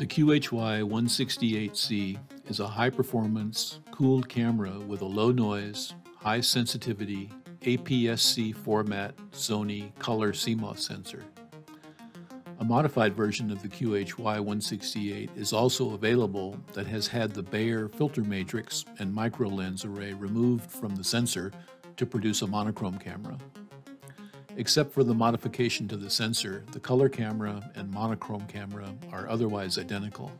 The QHY168C is a high performance, cooled camera with a low noise, high sensitivity, APS-C format Sony color CMOS sensor. A modified version of the QHY168 is also available that has had the Bayer filter matrix and micro lens array removed from the sensor to produce a monochrome camera. Except for the modification to the sensor, the color camera and monochrome camera are otherwise identical.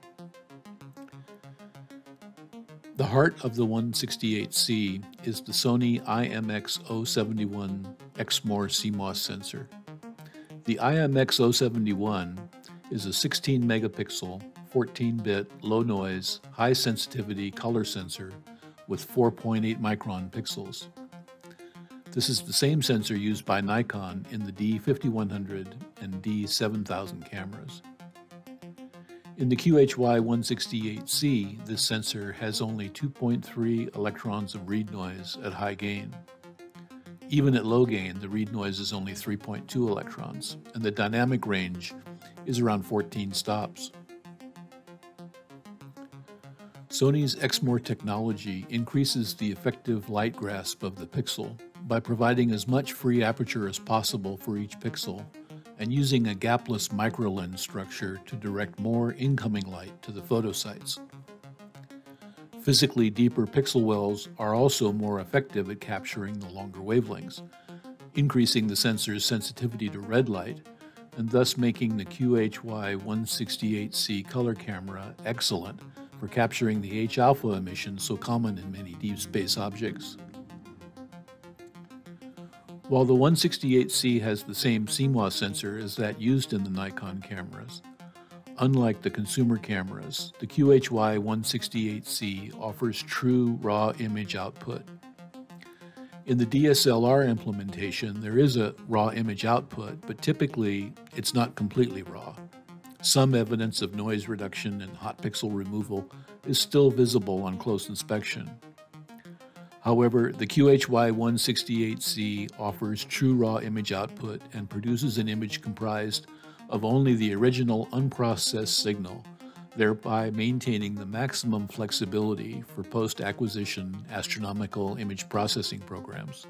The heart of the 168C is the Sony IMX071 Exmor CMOS sensor. The IMX071 is a 16 megapixel, 14 bit, low noise, high sensitivity color sensor with 4.8 micron pixels. This is the same sensor used by Nikon in the D5100 and D7000 cameras. In the QHY168C, this sensor has only 2.3 electrons of read noise at high gain. Even at low gain, the read noise is only 3.2 electrons, and the dynamic range is around 14 stops. Sony's Exmor technology increases the effective light grasp of the pixel by providing as much free aperture as possible for each pixel and using a gapless microlens structure to direct more incoming light to the photosites. Physically deeper pixel wells are also more effective at capturing the longer wavelengths, increasing the sensor's sensitivity to red light and thus making the QHY168C color camera excellent for capturing the H alpha emission so common in many deep space objects. While the 168C has the same CMOS sensor as that used in the Nikon cameras, unlike the consumer cameras, the QHY168C offers true raw image output. In the DSLR implementation, there is a raw image output, but typically it's not completely raw. Some evidence of noise reduction and hot pixel removal is still visible on close inspection. However, the QHY168C offers true raw image output and produces an image comprised of only the original unprocessed signal, thereby maintaining the maximum flexibility for post acquisition astronomical image processing programs.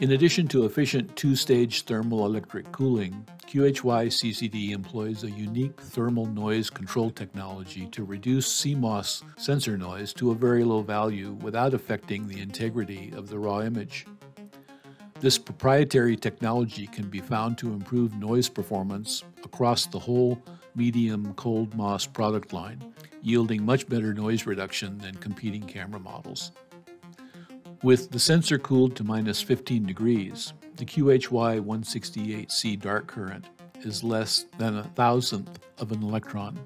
In addition to efficient two stage thermal electric cooling, QHY CCD employs a unique thermal noise control technology to reduce CMOS sensor noise to a very low value without affecting the integrity of the raw image. This proprietary technology can be found to improve noise performance across the whole medium cold MOS product line, yielding much better noise reduction than competing camera models. With the sensor cooled to minus 15 degrees, the QHY 168C dark current is less than a thousandth of an electron.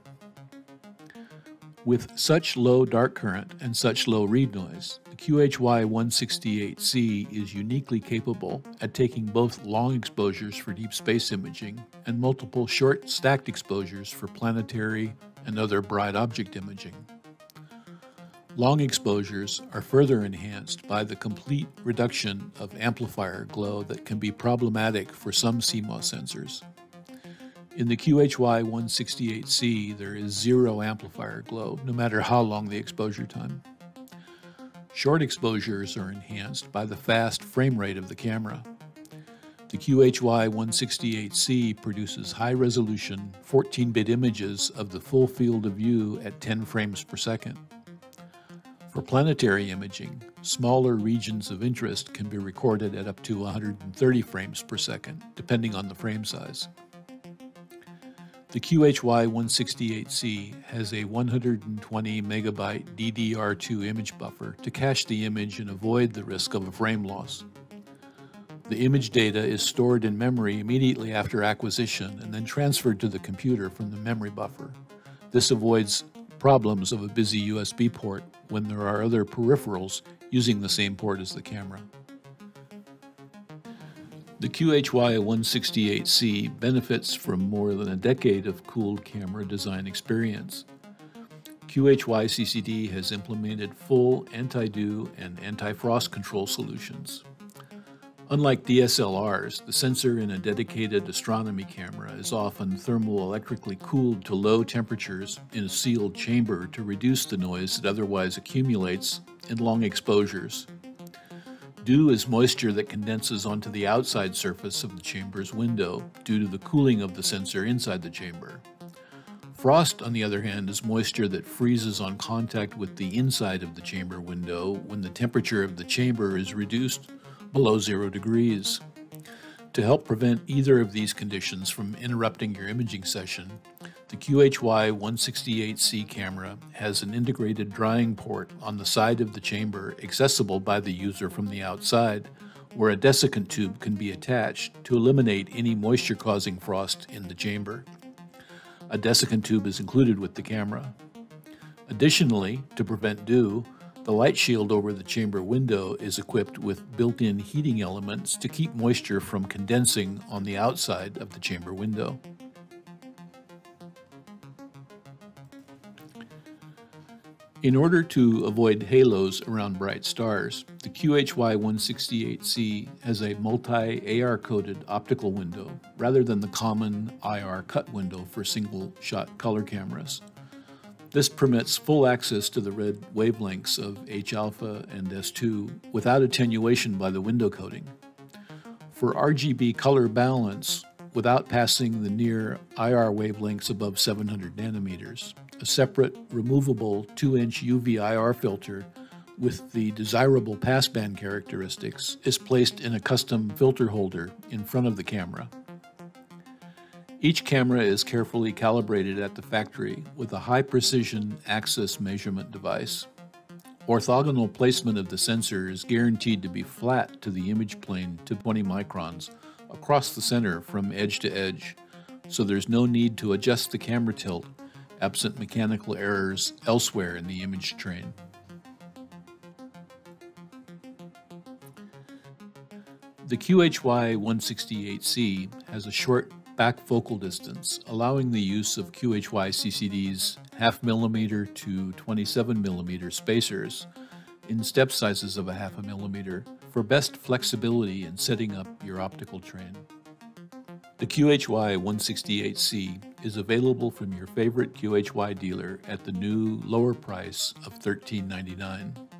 With such low dark current and such low read noise, the QHY 168C is uniquely capable at taking both long exposures for deep space imaging and multiple short stacked exposures for planetary and other bright object imaging. Long exposures are further enhanced by the complete reduction of amplifier glow that can be problematic for some CMOS sensors. In the QHY168C, there is zero amplifier glow, no matter how long the exposure time. Short exposures are enhanced by the fast frame rate of the camera. The QHY168C produces high resolution 14 bit images of the full field of view at 10 frames per second. For planetary imaging, smaller regions of interest can be recorded at up to 130 frames per second, depending on the frame size. The QHY168C has a 120 megabyte DDR2 image buffer to cache the image and avoid the risk of a frame loss. The image data is stored in memory immediately after acquisition and then transferred to the computer from the memory buffer. This avoids problems of a busy USB port when there are other peripherals using the same port as the camera. The QHY168C benefits from more than a decade of cooled camera design experience. QHY CCD has implemented full anti-dew and anti-frost control solutions. Unlike DSLRs, the sensor in a dedicated astronomy camera is often thermoelectrically cooled to low temperatures in a sealed chamber to reduce the noise that otherwise accumulates in long exposures. Dew is moisture that condenses onto the outside surface of the chamber's window due to the cooling of the sensor inside the chamber. Frost, on the other hand, is moisture that freezes on contact with the inside of the chamber window when the temperature of the chamber is reduced below zero degrees. To help prevent either of these conditions from interrupting your imaging session, the QHY168C camera has an integrated drying port on the side of the chamber accessible by the user from the outside, where a desiccant tube can be attached to eliminate any moisture-causing frost in the chamber. A desiccant tube is included with the camera. Additionally, to prevent dew, the light shield over the chamber window is equipped with built-in heating elements to keep moisture from condensing on the outside of the chamber window. In order to avoid halos around bright stars, the QHY168C has a multi-AR coated optical window rather than the common IR cut window for single-shot color cameras. This permits full access to the red wavelengths of H-alpha and S2 without attenuation by the window coating. For RGB color balance, without passing the near IR wavelengths above 700 nanometers, a separate removable 2-inch UV IR filter with the desirable passband characteristics is placed in a custom filter holder in front of the camera. Each camera is carefully calibrated at the factory with a high precision axis measurement device. Orthogonal placement of the sensor is guaranteed to be flat to the image plane to 20 microns across the center from edge to edge, so there's no need to adjust the camera tilt absent mechanical errors elsewhere in the image train. The QHY168C has a short back focal distance, allowing the use of QHY CCD's half millimeter to 27 millimeter spacers in step sizes of a half a millimeter for best flexibility in setting up your optical train. The QHY 168C is available from your favorite QHY dealer at the new lower price of $13.99.